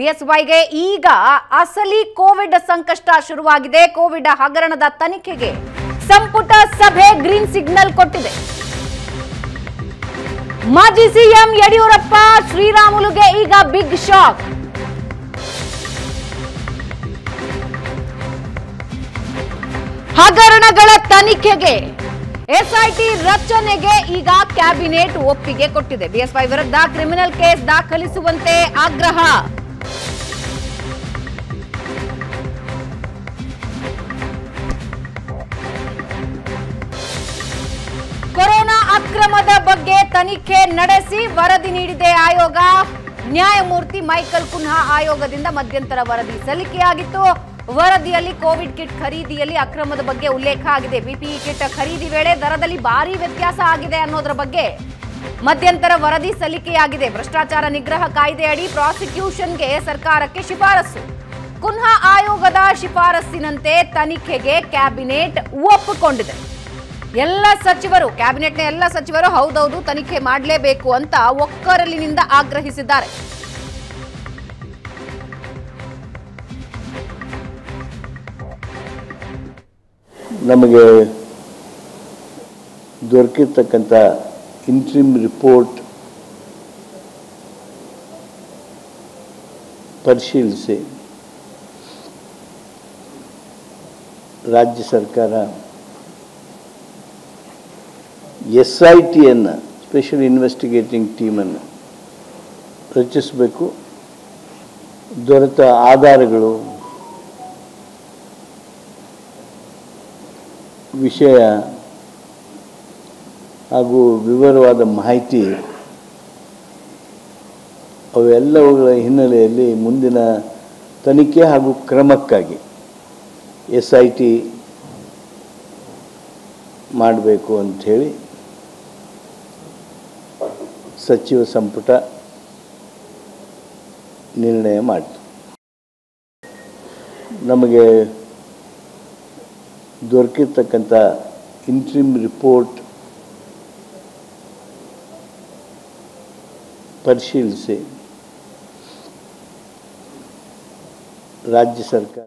ಬಿಎಸ್ವೈಗೆ ಈಗ ಅಸಲಿ ಕೋವಿಡ್ ಸಂಕಷ್ಟ ಶುರುವಾಗಿದೆ. ಕೋವಿಡ್ ಹಗರಣದ ತನಿಖೆಗೆ ಸಂಪುಟ ಸಭೆ ಗ್ರೀನ್ ಸಿಗ್ನಲ್ ಕೊಟ್ಟಿದೆ. ಮಾಜಿ ಸಿಎಂ ಯಡಿಯೂರಪ್ಪ, ಶ್ರೀರಾಮುಲುಗೆ ಈಗ ಬಿಗ್ ಶಾಕ್. ಹಗರಣಗಳ ತನಿಖೆಗೆ ಎಸ್ಐಟಿ ರಚನೆಗೆ ಈಗ ಕ್ಯಾಬಿನೆಟ್ ಒಪ್ಪಿಗೆ ಕೊಟ್ಟಿದೆ. ಬಿಎಸ್ವೈ ವಿರುದ್ಧ ಕ್ರಿಮಿನಲ್ ಕೇಸ್ ದಾಖಲಿಸುವಂತೆ ಆಗ್ರಹ. ಬಗ್ಗೆ ತನಿಖೆ ನಡೆಸಿ ವರದಿ ನೀಡಿದೆ ಆಯೋಗ. ನ್ಯಾಯಮೂರ್ತಿ ಮೈಕಲ್ ಕುನ್ಹಾ ಆಯೋಗದಿಂದ ಮಧ್ಯಂತರ ವರದಿ ಸಲ್ಲಿಕೆಯಾಗಿತ್ತು. ವರದಿಯಲ್ಲಿ ಕೋವಿಡ್ ಕಿಟ್ ಖರೀದಿಯಲ್ಲಿ ಅಕ್ರಮದ ಬಗ್ಗೆ ಉಲ್ಲೇಖ ಆಗಿದೆ. ಬಿಪಿಇ ಕಿಟ್ ಖರೀದಿ ವೇಳೆ ದರದಲ್ಲಿ ಭಾರಿ ವ್ಯತ್ಯಾಸ ಆಗಿದೆ ಅನ್ನೋದರ ಬಗ್ಗೆ ಮಧ್ಯಂತರ ವರದಿ ಸಲ್ಲಿಕೆಯಾಗಿದೆ. ಭ್ರಷ್ಟಾಚಾರ ನಿಗ್ರಹ ಕಾಯ್ದೆಯಡಿ ಪ್ರಾಸಿಕ್ಯೂಷನ್ಗೆ ಸರ್ಕಾರಕ್ಕೆ ಶಿಫಾರಸು. ಕುನ್ಹಾ ಆಯೋಗದ ಶಿಫಾರಸ್ಸಿನಂತೆ ತನಿಖೆಗೆ ಕ್ಯಾಬಿನೆಟ್ ಒಪ್ಪಿಕೊಂಡಿದೆ. ಎಲ್ಲ ಸಚಿವರು, ಕ್ಯಾಬಿನೆಟ್ನ ಎಲ್ಲ ಸಚಿವರು ಹೌದೌದು ತನಿಖೆ ಮಾಡಲೇಬೇಕು ಅಂತ ಒಕ್ಕರಲಿನಿಂದ ಆಗ್ರಹಿಸಿದ್ದಾರೆ. ನಮಗೆ ದೊರಕಿರ್ತಕ್ಕಂಥ ಇಂಟ್ರಿಮ್ ರಿಪೋರ್ಟ್ ಪರಿಶೀಲಿಸಿ ರಾಜ್ಯ ಸರ್ಕಾರ ಎಸ್ ಐ ಟಿಯನ್ನು ಸ್ಪೆಷಲ್ ಇನ್ವೆಸ್ಟಿಗೇಟಿಂಗ್ ಟೀಮನ್ನು ರಚಿಸಬೇಕು. ದೊರೆತ ಆಧಾರಗಳು, ವಿಷಯ ಹಾಗೂ ವಿವರವಾದ ಮಾಹಿತಿ ಅವೆಲ್ಲವುಗಳ ಹಿನ್ನೆಲೆಯಲ್ಲಿ ಮುಂದಿನ ತನಿಖೆ ಹಾಗೂ ಕ್ರಮಕ್ಕಾಗಿ ಎಸ್ ಐ ಟಿ ಮಾಡಬೇಕು ಅಂಥೇಳಿ ಸಚಿವ ಸಂಪುಟ ನಿರ್ಣಯ ಮಾಡಿತು. ನಮಗೆ ದೊರಕಿರ್ತಕ್ಕಂಥ ಇಂಟ್ರಿಮ್ ರಿಪೋರ್ಟ್ ಪರಿಶೀಲಿಸಿ. ರಾಜ್ಯ ಸರ್ಕಾರ